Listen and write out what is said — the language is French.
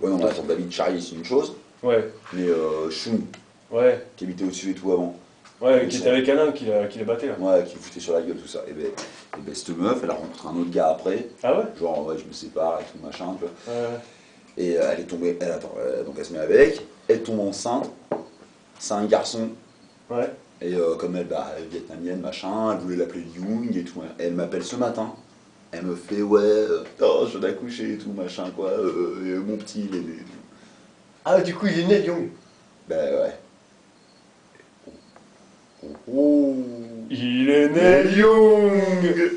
Ouais, non, pour David Charrier, c'est une chose, Ouais, mais euh, Shun, ouais, qui habitait au-dessus et tout avant, ouais, qui était avec un nain qui l'a qui l'a batté là. ouais, qui foutait sur la gueule, tout ça. Et ben, et ben cette meuf, elle a rencontré un autre gars après, Ah ouais? Genre, ouais, je me sépare et tout machin, tu vois. Ouais, Et euh, elle est tombée, elle, attends, euh, donc elle se met avec, elle tombe enceinte, c'est un garçon, ouais. et euh, comme elle, bah, elle est vietnamienne, machin, elle voulait l'appeler Young et tout, hein. elle m'appelle ce matin, elle me fait, ouais, euh, oh, je viens d'accoucher et tout, machin, quoi, euh, et, euh, mon petit, il est né et tout. Ah, du coup, il est né, Young. Ben ouais. Oh, oh. Il est né Young